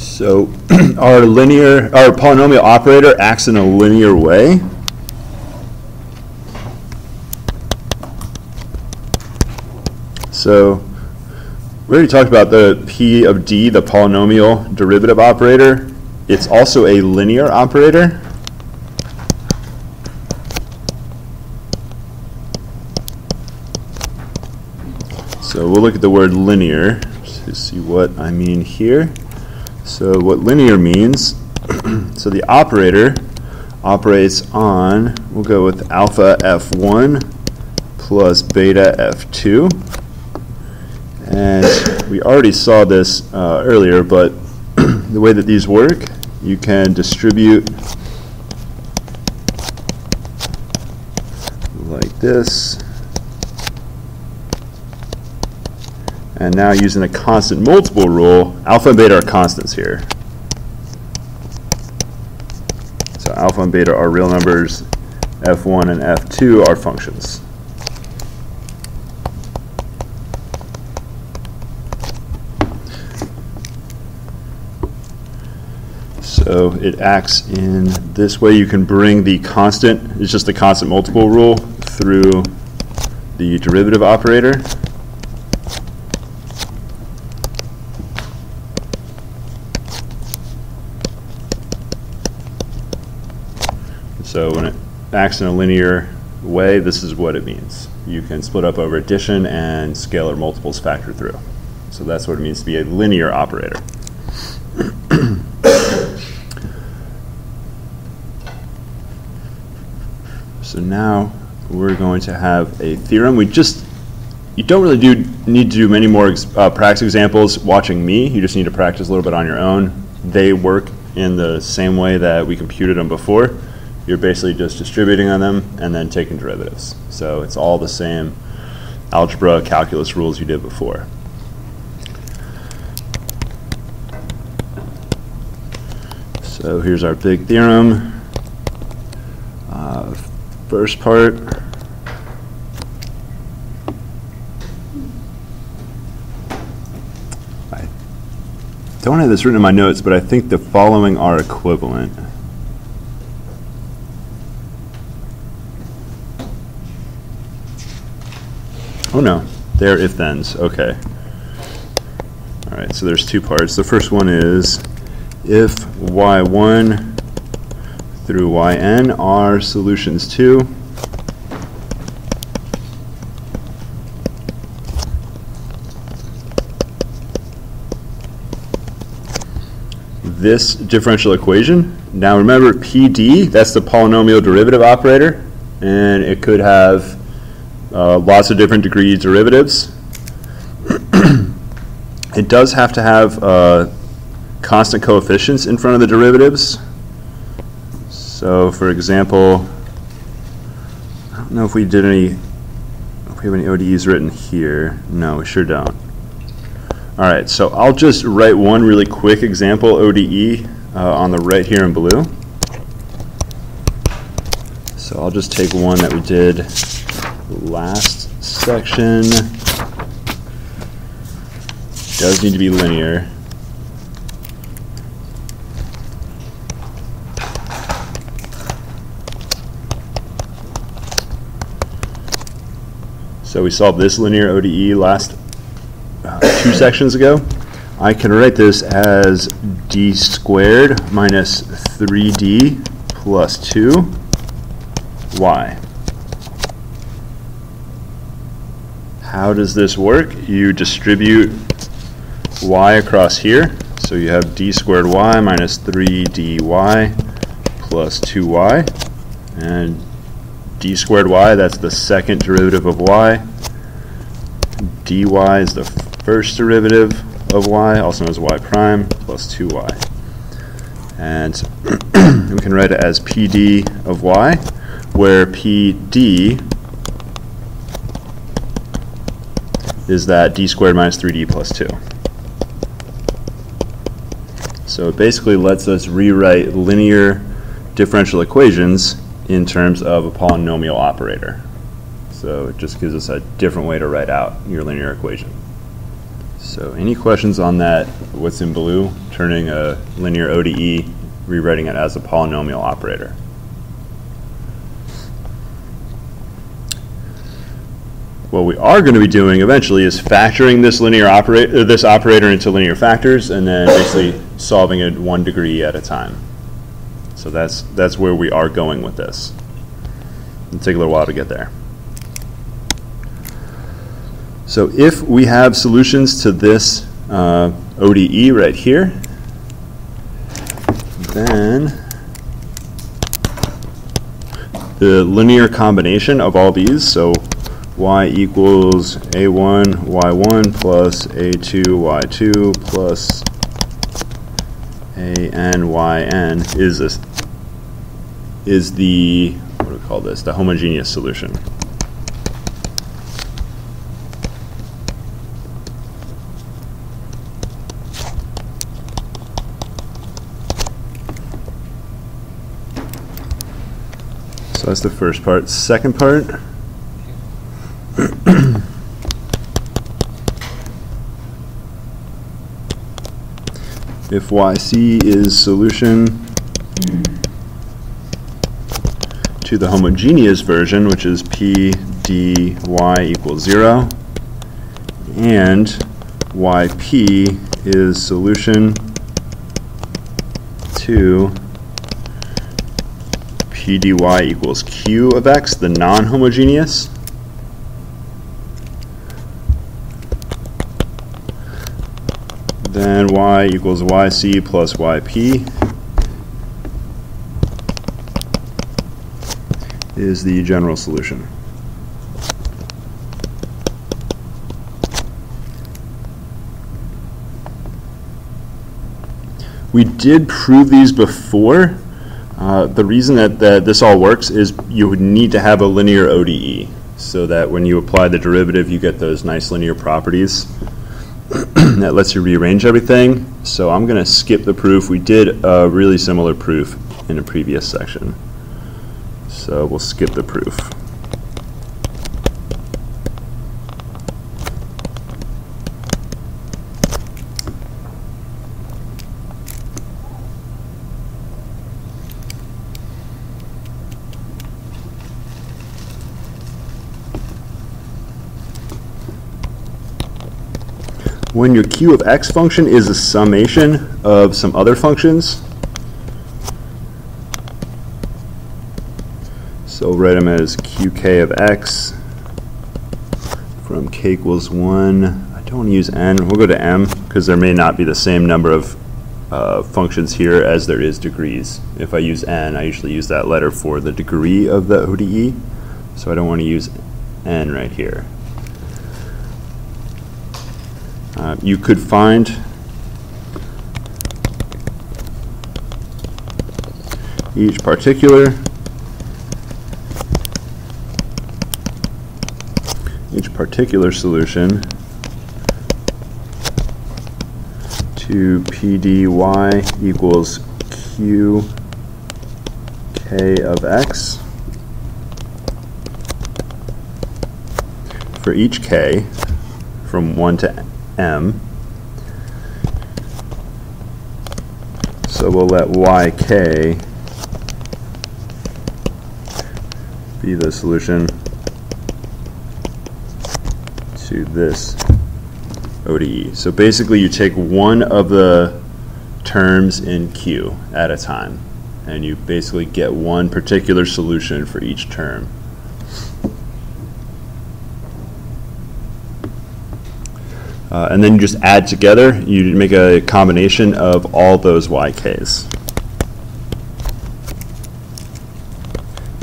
So our linear, our polynomial operator acts in a linear way. So we already talked about the P of D, the polynomial derivative operator. It's also a linear operator. So we'll look at the word linear to see what I mean here. So what linear means, so the operator operates on, we'll go with alpha f1 plus beta f2. And we already saw this uh, earlier, but the way that these work, you can distribute like this. And now using the constant multiple rule, alpha and beta are constants here. So alpha and beta are real numbers, f1 and f2 are functions. So it acts in this way. You can bring the constant, it's just the constant multiple rule, through the derivative operator. So when it acts in a linear way, this is what it means. You can split up over addition and scalar multiples factor through. So that's what it means to be a linear operator. so now we're going to have a theorem. We just, you don't really do need to do many more uh, practice examples watching me. You just need to practice a little bit on your own. They work in the same way that we computed them before you're basically just distributing on them and then taking derivatives. So it's all the same algebra, calculus rules you did before. So here's our big theorem. Uh, first part. I don't have this written in my notes, but I think the following are equivalent. Oh no, they're if-thens, okay. All right, so there's two parts. The first one is if y1 through yn are solutions to this differential equation. Now remember PD, that's the polynomial derivative operator, and it could have uh, lots of different degree derivatives. it does have to have uh, constant coefficients in front of the derivatives. So for example, I don't know if we did any, if we have any ODEs written here. No, we sure don't. All right, so I'll just write one really quick example ODE uh, on the right here in blue. So I'll just take one that we did last section does need to be linear. So we solved this linear ODE last uh, two sections ago. I can write this as d squared minus 3d plus 2 y. How does this work? You distribute y across here. So you have d squared y minus 3dy plus 2y. And d squared y, that's the second derivative of y. dy is the first derivative of y, also known as y prime, plus 2y. And we can write it as pd of y, where pd is that d squared minus 3d plus 2. So it basically lets us rewrite linear differential equations in terms of a polynomial operator. So it just gives us a different way to write out your linear equation. So any questions on that, what's in blue, turning a linear ODE, rewriting it as a polynomial operator? What we are going to be doing eventually is factoring this linear operator, this operator into linear factors, and then basically solving it one degree at a time. So that's that's where we are going with this. It'll take a little while to get there. So if we have solutions to this uh, ODE right here, then the linear combination of all these, so y equals a1, y1 plus a2, y2 plus a n, y n is, a, is the, what do we call this, the homogeneous solution. So that's the first part. Second part. if YC is solution to the homogeneous version, which is P d y equals 0, and YP is solution to P dy equals Q of x, the non-homogeneous, then y equals yc plus yp is the general solution. We did prove these before. Uh, the reason that, that this all works is you would need to have a linear ODE so that when you apply the derivative you get those nice linear properties. that lets you rearrange everything. So I'm going to skip the proof. We did a really similar proof in a previous section. So we'll skip the proof. When your q of x function is a summation of some other functions, so write them as qk of x from k equals 1. I don't want to use n. We'll go to m because there may not be the same number of uh, functions here as there is degrees. If I use n, I usually use that letter for the degree of the ODE, so I don't want to use n right here. Uh, you could find each particular each particular solution to PDY equals Q K of X. For each K from 1 to m. So we'll let yk be the solution to this ODE. So basically you take one of the terms in Q at a time and you basically get one particular solution for each term. Uh, and then you just add together, you make a combination of all those YKs.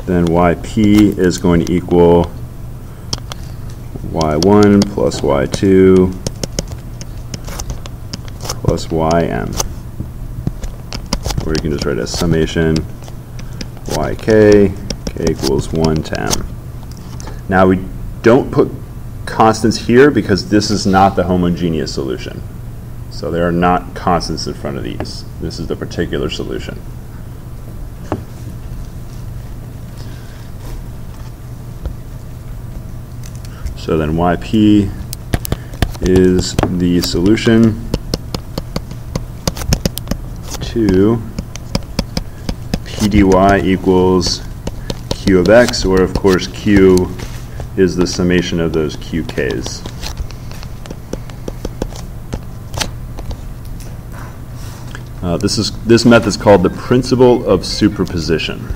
Then YP is going to equal Y1 plus Y2 plus YM. Or you can just write a summation YK, K equals 1 to M. Now we don't put constants here because this is not the homogeneous solution. So there are not constants in front of these. This is the particular solution. So then yp is the solution to PDY equals Q of X, or of course Q is the summation of those QKs. Uh, this is this method is called the principle of superposition.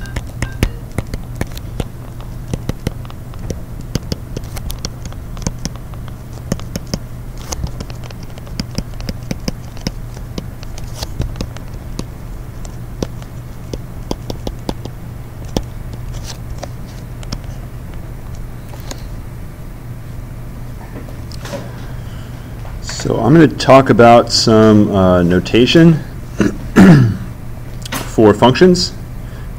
So I'm going to talk about some uh, notation for functions,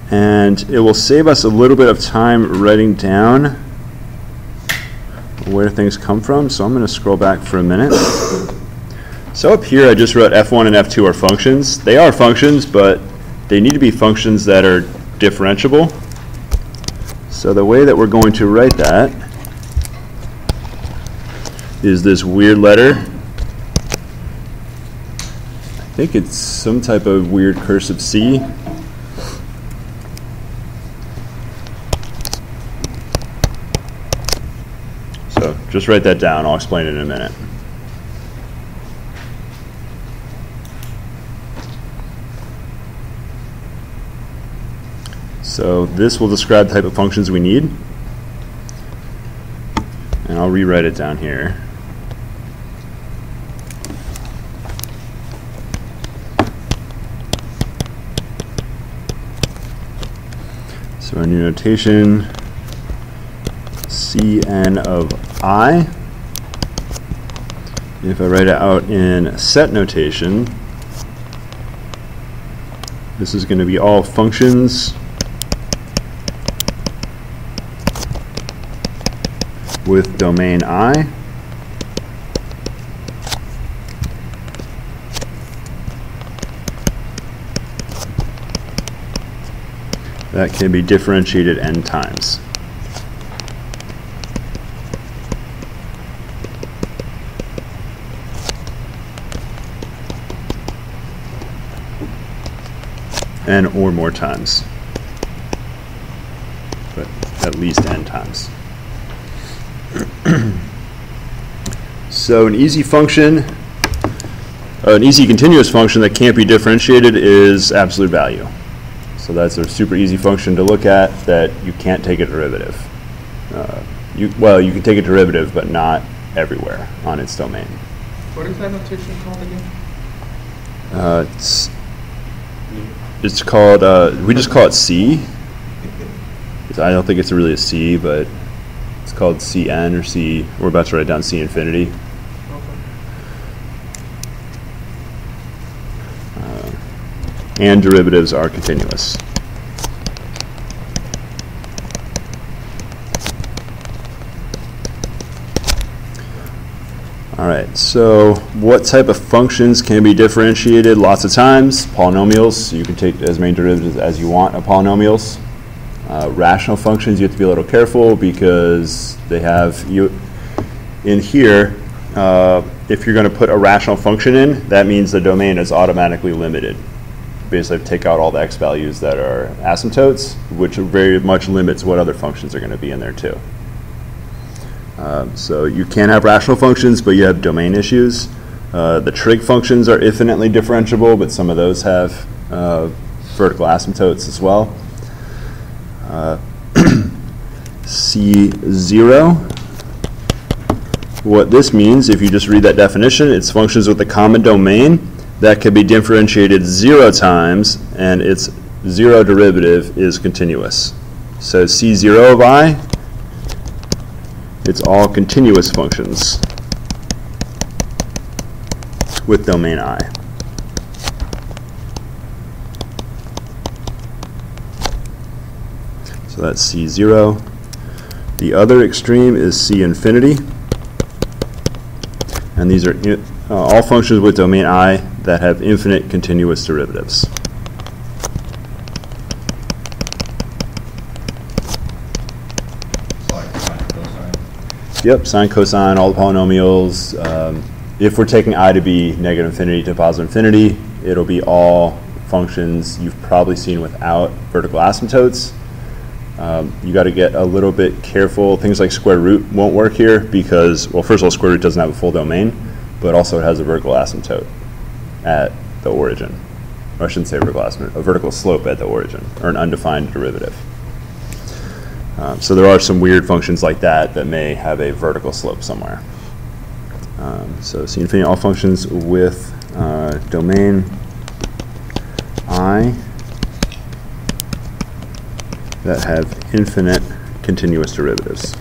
and it will save us a little bit of time writing down where things come from. So I'm going to scroll back for a minute. So up here, I just wrote f1 and f2 are functions. They are functions, but they need to be functions that are differentiable. So the way that we're going to write that is this weird letter I think it's some type of weird cursive C. So just write that down. I'll explain it in a minute. So this will describe the type of functions we need. And I'll rewrite it down here. Our new notation, Cn of i. If I write it out in set notation, this is going to be all functions with domain i. that can be differentiated n times. n or more times, but at least n times. so an easy function, an easy continuous function that can't be differentiated is absolute value. So that's a super easy function to look at that you can't take a derivative. Uh, you, well, you can take a derivative, but not everywhere on its domain. What is that notation called again? Uh, it's, it's called, uh, we just call it C. I don't think it's really a C, but it's called Cn or C. We're about to write down C infinity. And derivatives are continuous. All right, so what type of functions can be differentiated lots of times? Polynomials, you can take as many derivatives as you want of polynomials. Uh, rational functions, you have to be a little careful because they have, you in here, uh, if you're going to put a rational function in, that means the domain is automatically limited basically take out all the x values that are asymptotes, which very much limits what other functions are going to be in there too. Um, so you can have rational functions, but you have domain issues. Uh, the trig functions are infinitely differentiable, but some of those have uh, vertical asymptotes as well. Uh, C0, what this means, if you just read that definition, it's functions with a common domain that can be differentiated zero times, and its zero derivative is continuous. So C0 of i, it's all continuous functions with domain i. So that's C0. The other extreme is C infinity. And these are uh, all functions with domain i that have infinite continuous derivatives. Yep, sine, cosine, all the polynomials. Um, if we're taking i to be negative infinity to positive infinity, it'll be all functions you've probably seen without vertical asymptotes. Um, you got to get a little bit careful. Things like square root won't work here because, well, first of all, square root doesn't have a full domain, but also it has a vertical asymptote at the origin. Or I shouldn't say asymptote, a vertical slope at the origin, or an undefined derivative. Um, so there are some weird functions like that that may have a vertical slope somewhere. Um, so C infinity all functions with uh, domain i that have infinite continuous derivatives.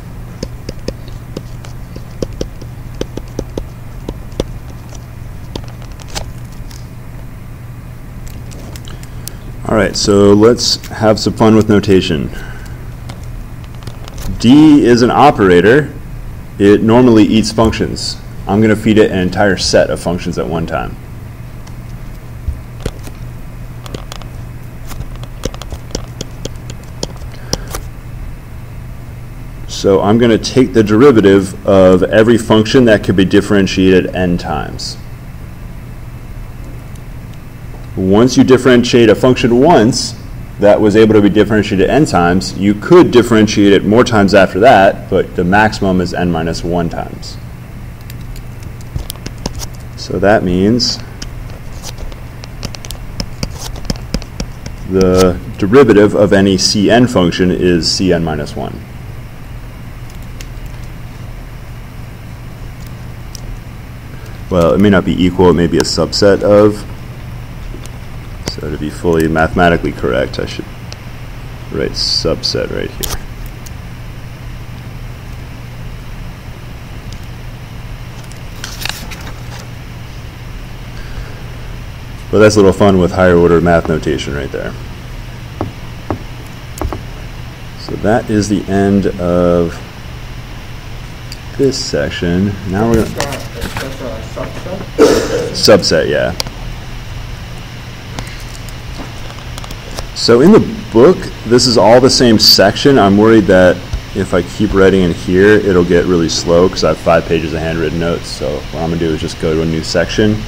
Right, so let's have some fun with notation. D is an operator. It normally eats functions. I'm going to feed it an entire set of functions at one time. So I'm going to take the derivative of every function that could be differentiated n times. Once you differentiate a function once that was able to be differentiated n times, you could differentiate it more times after that, but the maximum is n minus 1 times. So that means the derivative of any cn function is cn minus 1. Well, it may not be equal, it may be a subset of. So to be fully mathematically correct, I should write subset right here. But that's a little fun with higher order math notation right there. So that is the end of this section. Now we're going to That's a subset? subset, yeah. So in the book, this is all the same section. I'm worried that if I keep writing in here, it'll get really slow because I have five pages of handwritten notes. So what I'm gonna do is just go to a new section,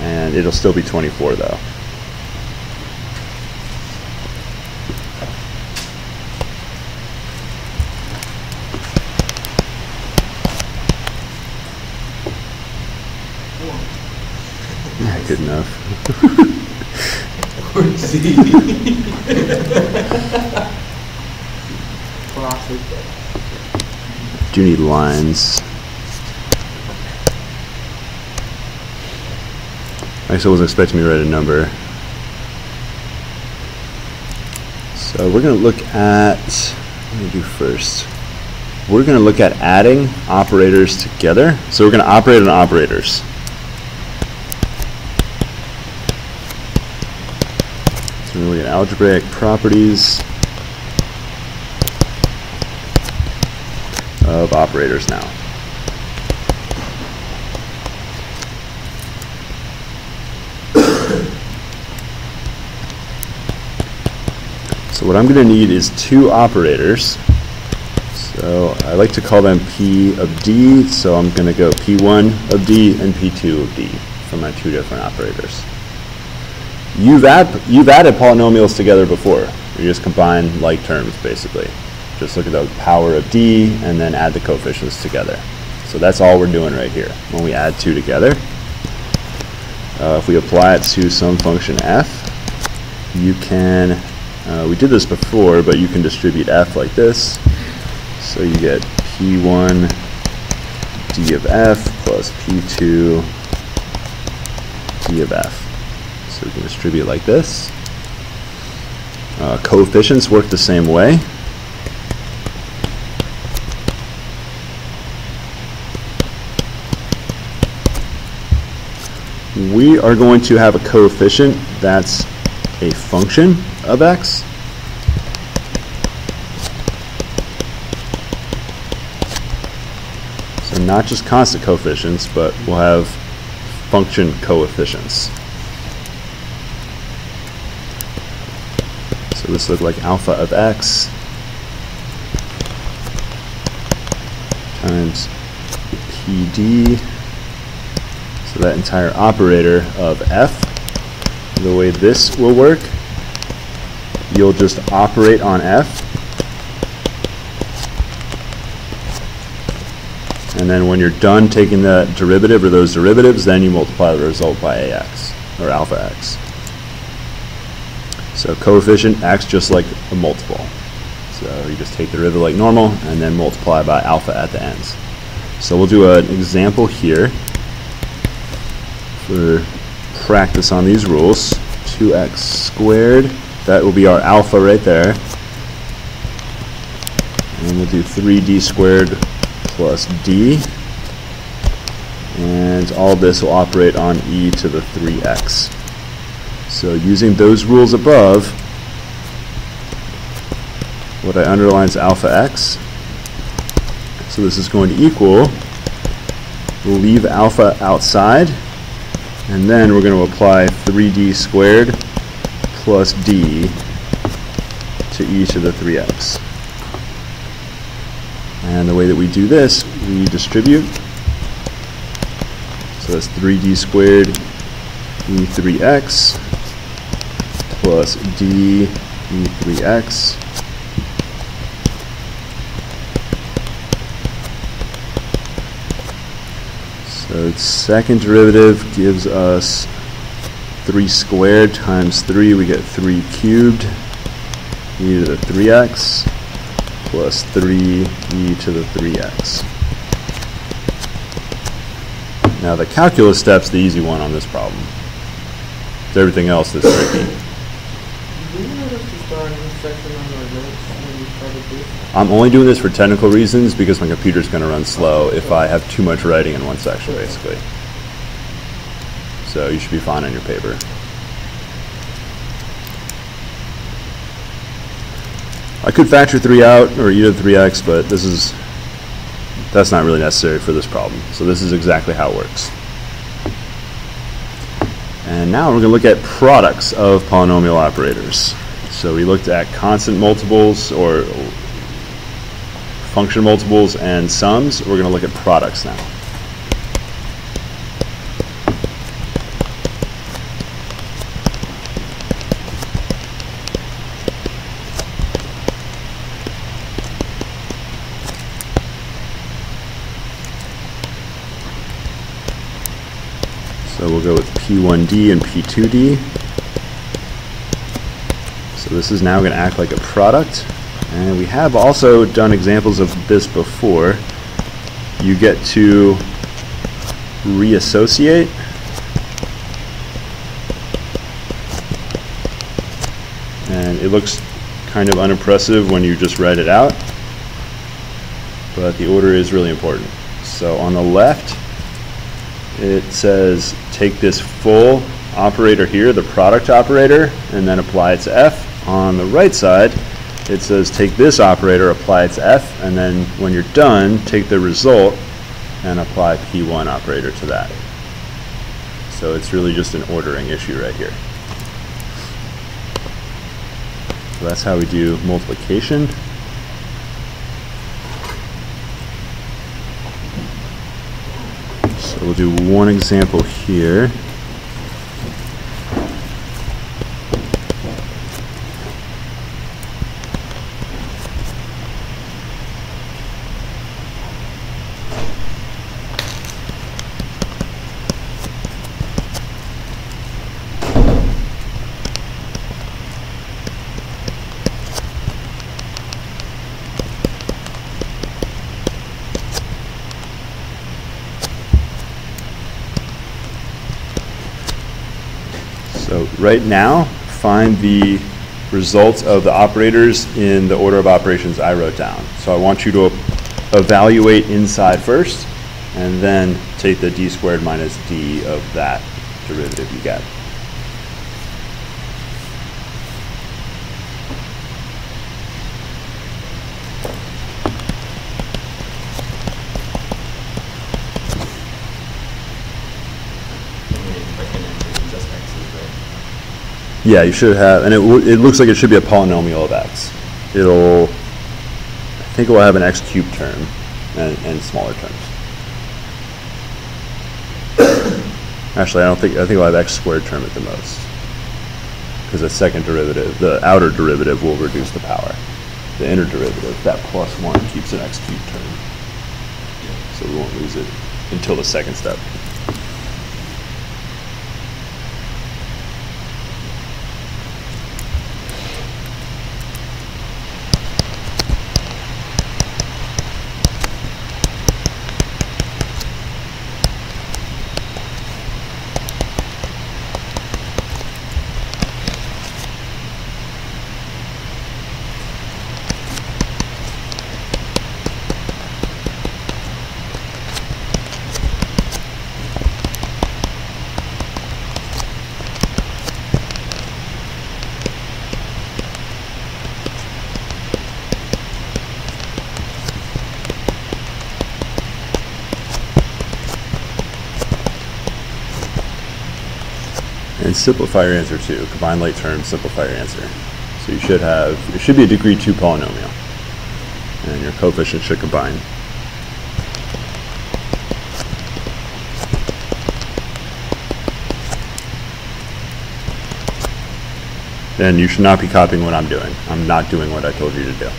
and it'll still be 24 though. Yeah, good enough. Do need lines. I still wasn't expecting me to write a number. So we're going to look at, do we do first? We're going to look at adding operators together. So we're going to operate on operators. So we're going to look at algebraic properties of operators now. So what I'm going to need is two operators. So I like to call them P of D, so I'm going to go P1 of D and P2 of D for my two different operators. You've, add, you've added polynomials together before. You just combine like terms, basically. Just look at the power of D and then add the coefficients together. So that's all we're doing right here. When we add two together, uh, if we apply it to some function f, you can, uh, we did this before, but you can distribute f like this. So you get p1 d of f plus p2 d of f. So we can distribute like this. Uh, coefficients work the same way. we are going to have a coefficient that's a function of x. So not just constant coefficients, but we'll have function coefficients. So this look like alpha of x times PD. So that entire operator of F. The way this will work, you'll just operate on F. And then when you're done taking that derivative or those derivatives, then you multiply the result by AX, or alpha X. So coefficient acts just like a multiple. So you just take the derivative like normal and then multiply by alpha at the ends. So we'll do an example here for practice on these rules. 2x squared, that will be our alpha right there. And we'll do 3d squared plus d. And all this will operate on e to the 3x. So using those rules above, what I underline is alpha x. So this is going to equal, we'll leave alpha outside, and then we're going to apply 3d squared plus d to e to the 3x. And the way that we do this, we distribute. So that's 3d squared e3x plus d e3x So the second derivative gives us 3 squared times 3, we get 3 cubed e to the 3x plus 3 e to the 3x. Now the calculus step's the easy one on this problem. It's everything else that's tricky. Do you notice to start this section on our notes when we started this? I'm only doing this for technical reasons because my computer's going to run slow if I have too much writing in one section, basically. So you should be fine on your paper. I could factor 3 out, or e to the 3x, but this is, that's not really necessary for this problem. So this is exactly how it works. And now we're going to look at products of polynomial operators. So we looked at constant multiples, or function multiples and sums. We're going to look at products now. So we'll go with P1D and P2D. So this is now going to act like a product. And we have also done examples of this before. You get to reassociate. And it looks kind of unimpressive when you just write it out. But the order is really important. So on the left, it says take this full operator here, the product operator, and then apply it to f. On the right side, it says take this operator, apply its f, and then when you're done, take the result and apply p1 operator to that. So it's really just an ordering issue right here. So that's how we do multiplication. So we'll do one example here. So right now, find the results of the operators in the order of operations I wrote down. So I want you to evaluate inside first, and then take the d squared minus d of that derivative you get. Yeah, you should have, and it, it looks like it should be a polynomial of x. It'll, I think it will have an x cubed term and, and smaller terms. Actually, I don't think, I think we'll have x squared term at the most. Because the second derivative, the outer derivative will reduce the power. The inner derivative, that plus one keeps an x cubed term. So we won't lose it until the second step. Simplify your answer to. Combine late terms, simplify your answer. So you should have, it should be a degree two polynomial. And your coefficient should combine. And you should not be copying what I'm doing. I'm not doing what I told you to do.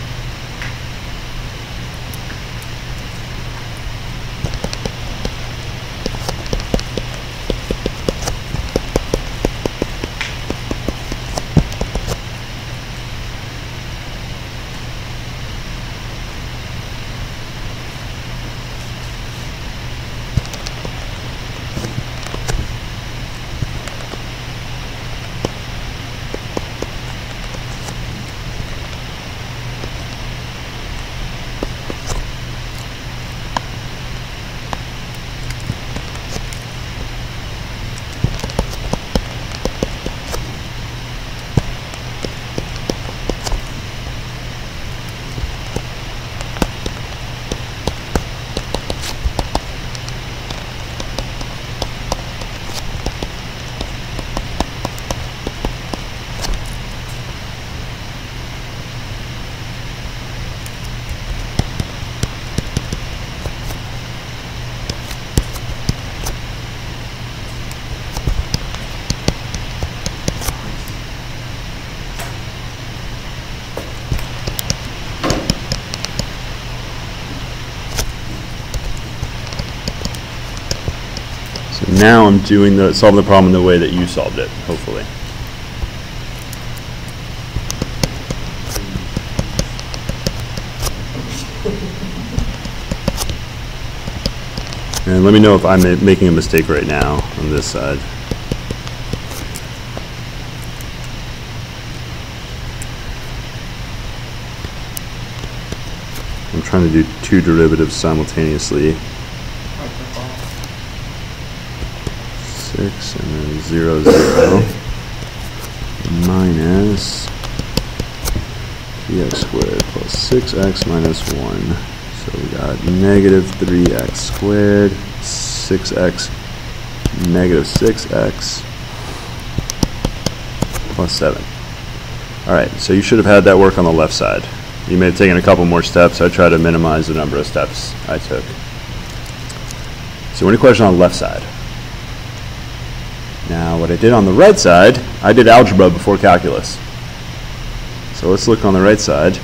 So now I'm doing the, solving the problem in the way that you solved it, hopefully. And let me know if I'm making a mistake right now on this side. I'm trying to do two derivatives simultaneously. Six and then zero zero minus three x squared plus six x minus one. So we got negative three x squared, six x, negative six x plus seven. All right, so you should have had that work on the left side. You may have taken a couple more steps. I try to minimize the number of steps I took. So any question on the left side? Now, what I did on the right side, I did algebra before calculus. So let's look on the right side.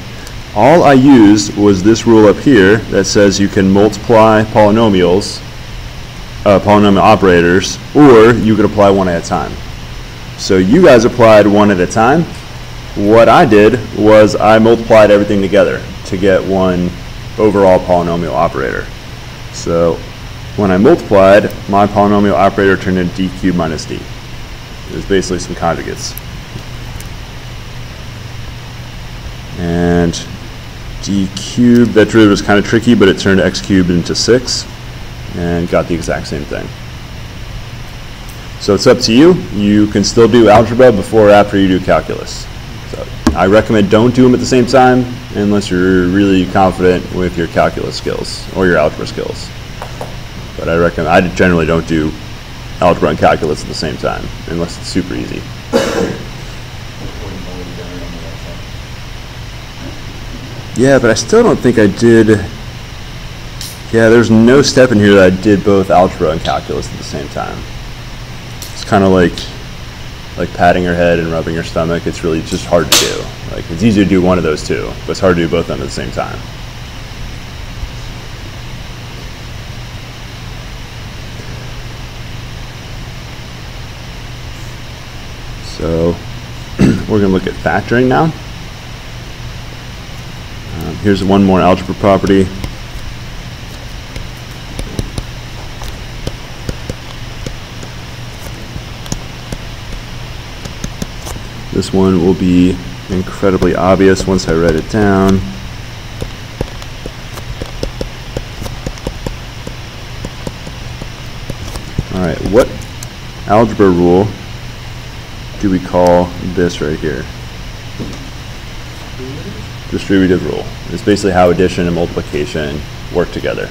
All I used was this rule up here that says you can multiply polynomials, uh, polynomial operators, or you could apply one at a time. So you guys applied one at a time. What I did was I multiplied everything together to get one overall polynomial operator. So when I multiplied, my polynomial operator turned into d cubed minus d. It was basically some conjugates. And d cubed, that derivative was kind of tricky, but it turned x cubed into 6 and got the exact same thing. So it's up to you. You can still do algebra before or after you do calculus. So I recommend don't do them at the same time unless you're really confident with your calculus skills or your algebra skills. But I recommend, I generally don't do algebra and calculus at the same time unless it's super easy. Yeah, but I still don't think I did. Yeah, there's no step in here that I did both algebra and calculus at the same time. It's kind of like like patting your head and rubbing your stomach. It's really just hard to do. Like it's easy to do one of those two, but it's hard to do both of them at the same time. So we're going to look at factoring now. Um, here's one more algebra property. This one will be incredibly obvious once I write it down. Alright, what algebra rule do we call this right here? Distributive rule. It's basically how addition and multiplication work together.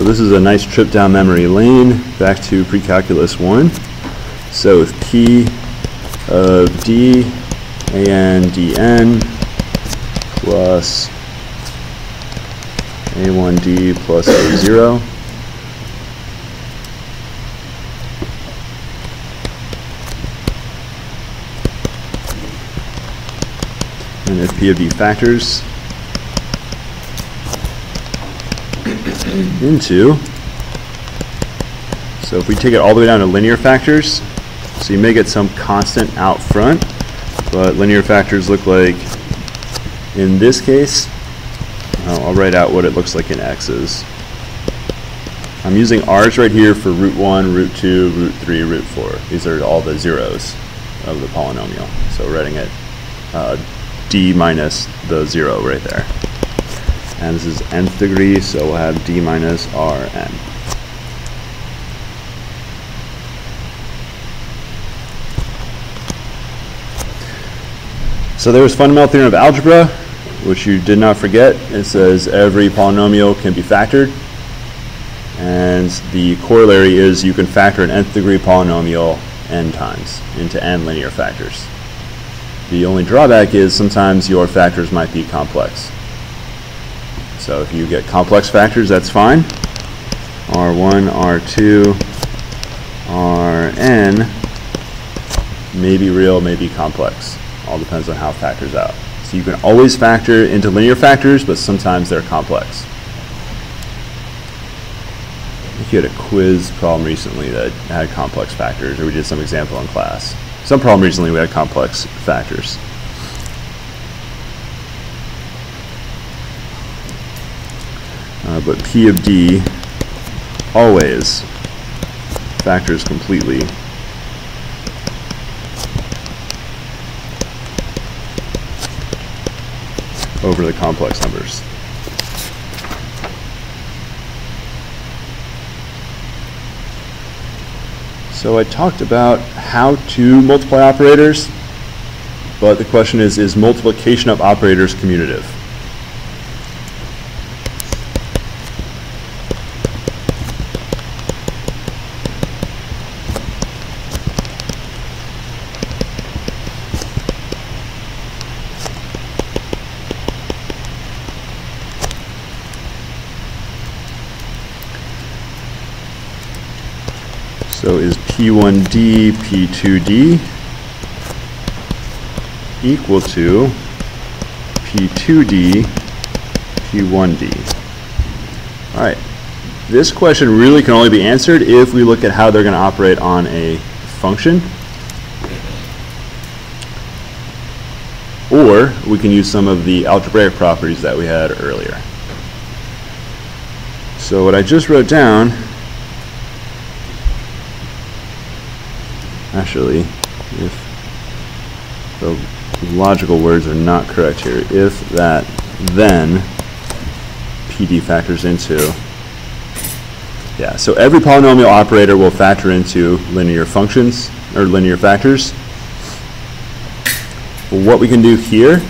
So this is a nice trip down memory lane back to pre-calculus 1. So with P of D AN DN plus A1D plus A0 and if P of D factors into, so if we take it all the way down to linear factors, so you may get some constant out front, but linear factors look like, in this case, oh, I'll write out what it looks like in x's. I'm using r's right here for root 1, root 2, root 3, root 4. These are all the zeros of the polynomial. So writing it uh, d minus the 0 right there and this is nth degree, so we'll have d minus rn. So there was fundamental theorem of algebra, which you did not forget. It says every polynomial can be factored. And the corollary is you can factor an nth degree polynomial n times into n linear factors. The only drawback is sometimes your factors might be complex. So if you get complex factors, that's fine. R1, R2, Rn may be real, may be complex. All depends on how it factors out. So you can always factor into linear factors, but sometimes they're complex. I think you had a quiz problem recently that had complex factors, or we did some example in class. Some problem recently we had complex factors. Uh, but P of D always factors completely over the complex numbers. So I talked about how to multiply operators, but the question is, is multiplication of operators commutative? So is P1D, P2D equal to P2D, P1D? All right. This question really can only be answered if we look at how they're going to operate on a function. Or we can use some of the algebraic properties that we had earlier. So what I just wrote down actually, if the logical words are not correct here, if that, then PD factors into, yeah, so every polynomial operator will factor into linear functions, or linear factors. what we can do here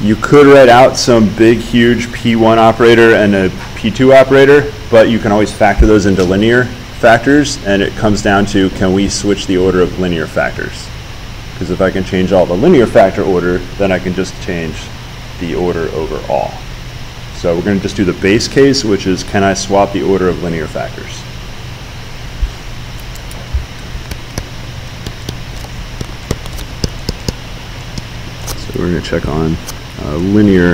You could write out some big, huge P1 operator and a P2 operator, but you can always factor those into linear factors, and it comes down to, can we switch the order of linear factors? Because if I can change all the linear factor order, then I can just change the order overall. So we're going to just do the base case, which is, can I swap the order of linear factors? So we're going to check on uh, linear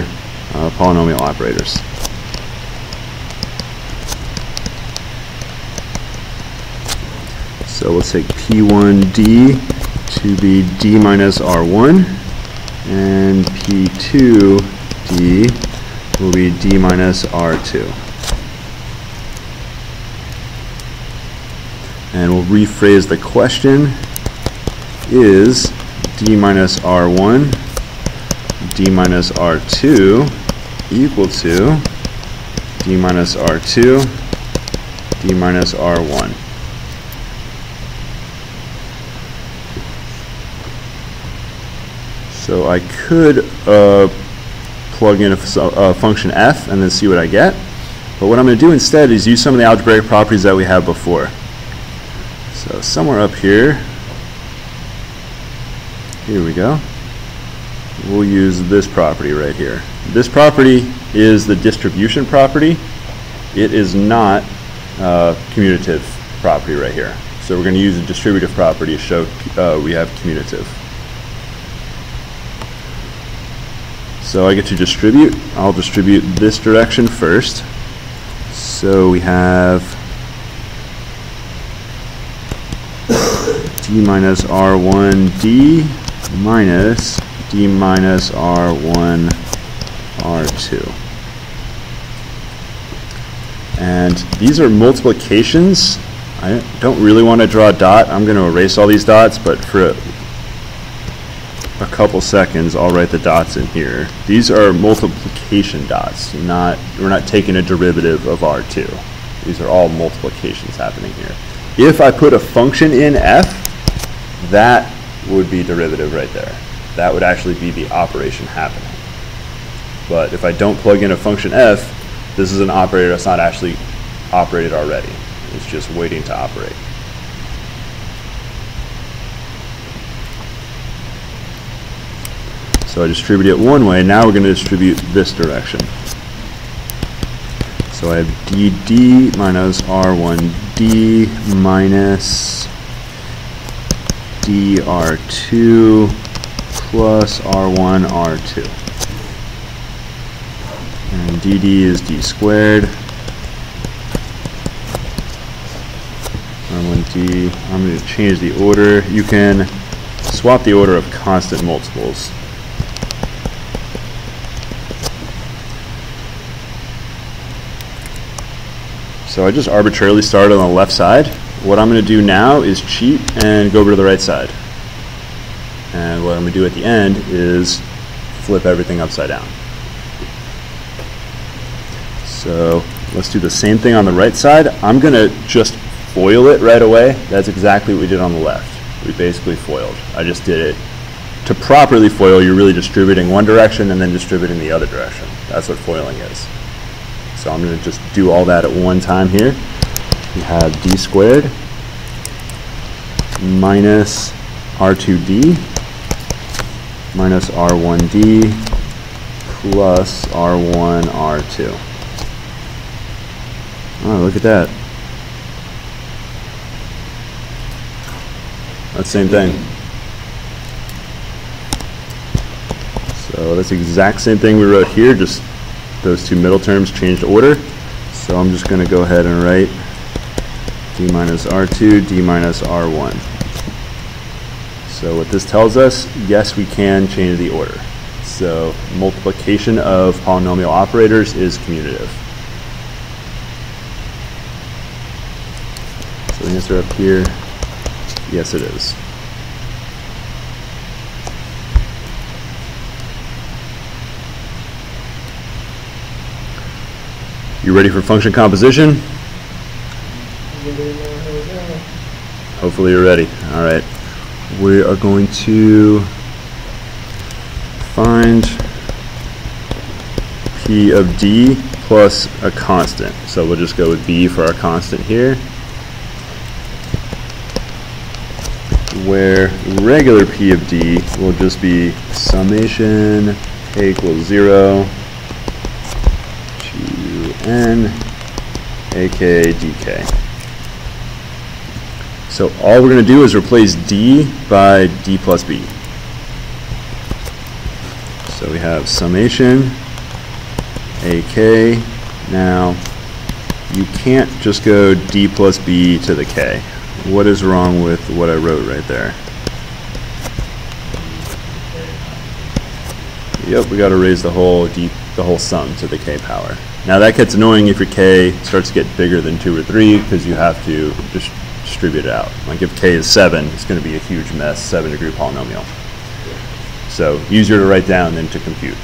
uh, polynomial operators. So let's take P1D to be D minus R1, and P2D will be D minus R2. And we'll rephrase the question, is D minus R1 d minus r2 equal to d minus r2 d minus r1. So I could uh, plug in a, a function f and then see what I get. But what I'm going to do instead is use some of the algebraic properties that we had before. So somewhere up here, here we go we'll use this property right here. This property is the distribution property. It is not uh, commutative property right here. So we're going to use a distributive property to show uh, we have commutative. So I get to distribute. I'll distribute this direction first. So we have d minus r1d minus d minus r1 r2. And these are multiplications. I don't really want to draw a dot. I'm going to erase all these dots, but for a, couple seconds, I'll write the dots in here. These are multiplication dots, not, we're not taking a derivative of R2. These are all multiplications happening here. If I put a function in f, that would be derivative right there that would actually be the operation happening. But if I don't plug in a function f, this is an operator that's not actually operated already. It's just waiting to operate. So I distribute it one way. Now we're going to distribute this direction. So I have dd minus r1d minus dr2 plus R1, R2. And dd is d squared. R1d, I'm going to change the order. You can swap the order of constant multiples. So I just arbitrarily started on the left side. What I'm going to do now is cheat and go over to the right side. And what I'm going to do at the end is flip everything upside down. So let's do the same thing on the right side. I'm going to just FOIL it right away. That's exactly what we did on the left. We basically FOILed. I just did it. To properly FOIL, you're really distributing one direction and then distributing the other direction. That's what FOILing is. So I'm going to just do all that at one time here. We have d squared minus r2d minus R1D plus R1, R2. Oh, look at that. That's the same thing. So that's the exact same thing we wrote here, just those two middle terms changed order. So I'm just going to go ahead and write d minus r2, d minus r1. So what this tells us, yes, we can change the order. So multiplication of polynomial operators is commutative. So the answer up here, yes it is. You ready for function composition? Hopefully you're ready. All right we are going to find p of d plus a constant. So we'll just go with b for our constant here. Where regular p of d will just be summation k equals 0 to n ak dk. So all we're going to do is replace d by d plus b. So we have summation ak. Now, you can't just go d plus b to the k. What is wrong with what I wrote right there? Yep, we got to raise the whole d, the whole sum to the k power. Now that gets annoying if your k starts to get bigger than 2 or 3 because you have to just distribute it out. Like if k is 7, it's going to be a huge mess, 7 degree polynomial. So easier to write down than to compute.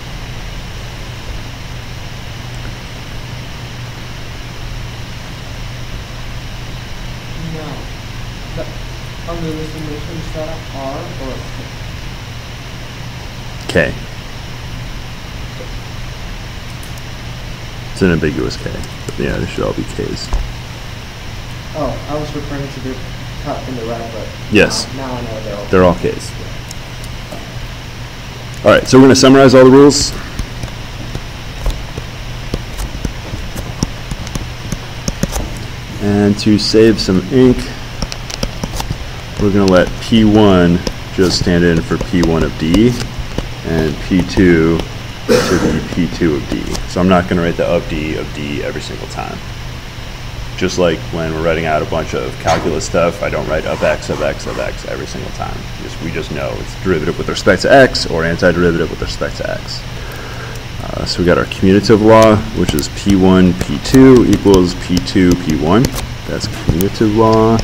No. The, under the summation, is that a R or a K? k. It's an ambiguous k. But yeah, they should all be k's. Oh, I was referring to the cut in the red, but Yes. now, now I know they're all. They're all k's. All right, so we're going to summarize all the rules. And to save some ink, we're going to let P1 just stand in for P1 of D, and P2 to be P2 of D. So I'm not going to write the of D of D every single time. Just like when we're writing out a bunch of calculus stuff, I don't write of x of x of x every single time. Just, we just know it's derivative with respect to x or antiderivative with respect to x. Uh, so we got our commutative law, which is P1 P2 equals P2 P1. That's commutative law.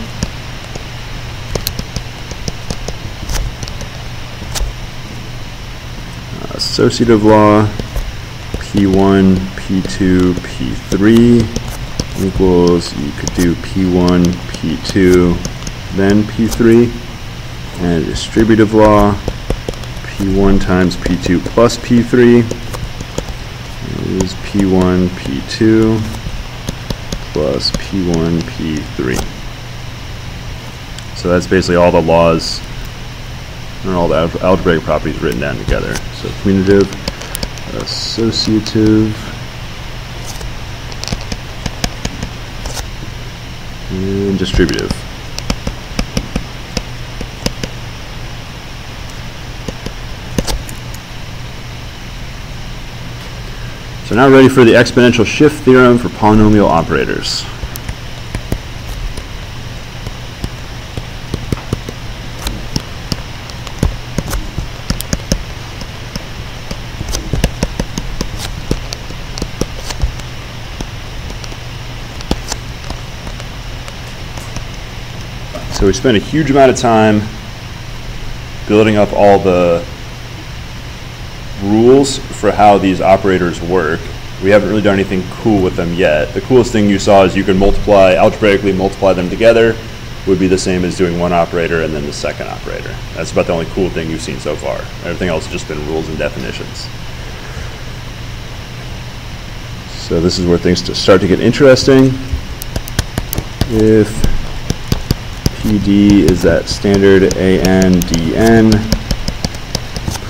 Associative law, P1 P2 P3 equals, you could do P1, P2, then P3. And distributive law, P1 times P2 plus P3 is P1, P2 plus P1, P3. So that's basically all the laws and all the algebraic properties written down together. So commutative, associative, and distributive. So now ready for the exponential shift theorem for polynomial operators. So we spent a huge amount of time building up all the rules for how these operators work. We haven't really done anything cool with them yet. The coolest thing you saw is you can multiply, algebraically multiply them together, would be the same as doing one operator and then the second operator. That's about the only cool thing you've seen so far. Everything else has just been rules and definitions. So this is where things start to get interesting. If PD is that standard AN DN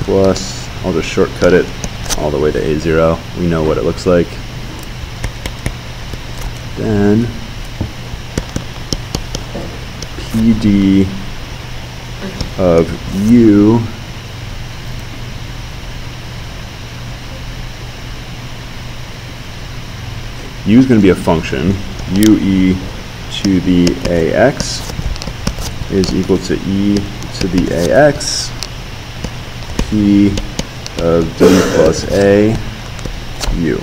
plus, I'll just shortcut it all the way to A0. We know what it looks like. Then PD of U U is going to be a function. UE to the AX is equal to E to the AX P of D plus A U.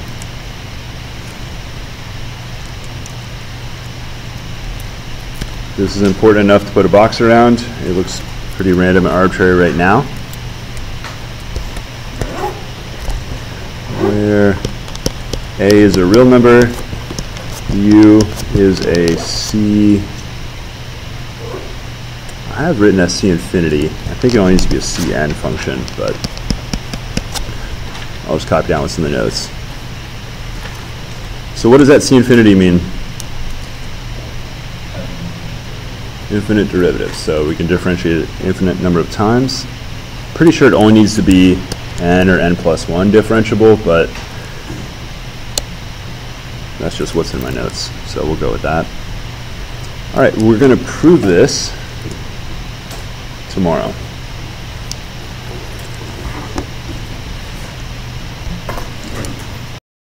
This is important enough to put a box around. It looks pretty random and arbitrary right now. Where A is a real number, U is a C. I have written as C infinity. I think it only needs to be a Cn function, but I'll just copy down what's in the notes. So what does that C infinity mean? Infinite derivatives, so we can differentiate it infinite number of times. Pretty sure it only needs to be n or n plus 1 differentiable, but that's just what's in my notes, so we'll go with that. All right, we're going to prove this tomorrow.